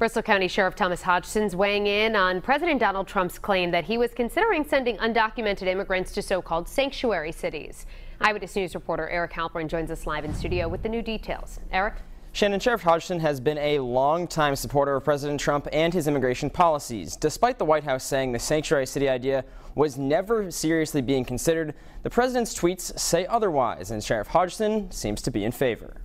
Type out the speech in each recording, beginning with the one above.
Bristol County Sheriff Thomas Hodgson's weighing in on President Donald Trump's claim that he was considering sending undocumented immigrants to so-called sanctuary cities. Eyewitness News reporter Eric Halperin joins us live in studio with the new details. Eric? Shannon Sheriff Hodgson has been a long-time supporter of President Trump and his immigration policies. Despite the White House saying the sanctuary city idea was never seriously being considered, the president's tweets say otherwise, and Sheriff Hodgson seems to be in favor.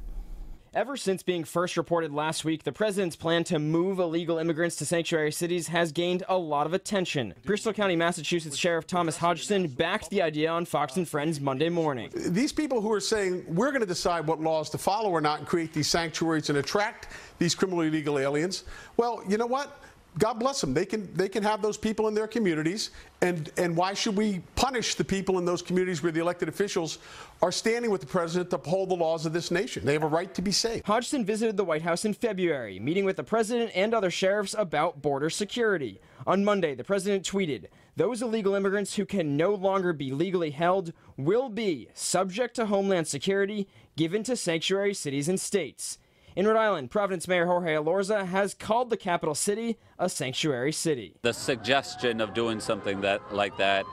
Ever since being first reported last week, the president's plan to move illegal immigrants to sanctuary cities has gained a lot of attention. Bristol County, Massachusetts Sheriff Thomas Hodgson backed the idea on Fox and Friends Monday morning. These people who are saying we're going to decide what laws to follow or not and create these sanctuaries and attract these criminally illegal aliens, well, you know what? God bless them. They can they can have those people in their communities, and and why should we punish the people in those communities where the elected officials are standing with the president to uphold the laws of this nation? They have a right to be safe. Hodgson visited the White House in February, meeting with the president and other sheriffs about border security. On Monday, the president tweeted, "Those illegal immigrants who can no longer be legally held will be subject to Homeland Security given to sanctuary cities and states." In Rhode Island, Providence Mayor Jorge Elorza has called the capital city a sanctuary city. The suggestion of doing something that like that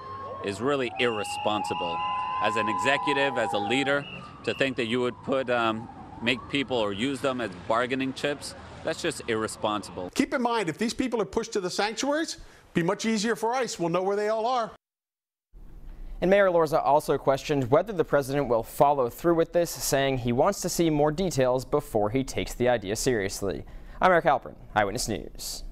is really irresponsible. As an executive, as a leader, to think that you would put um, make people or use them as bargaining chips, that's just irresponsible. Keep in mind, if these people are pushed to the sanctuaries, be much easier for ICE. We'll know where they all are. And Mayor Elorza also questioned whether the president will follow through with this, saying he wants to see more details before he takes the idea seriously. I'm Eric Halperin, Eyewitness News.